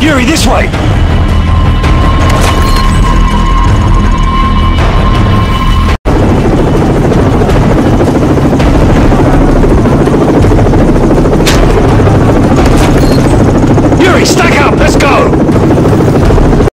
Yuri, this way!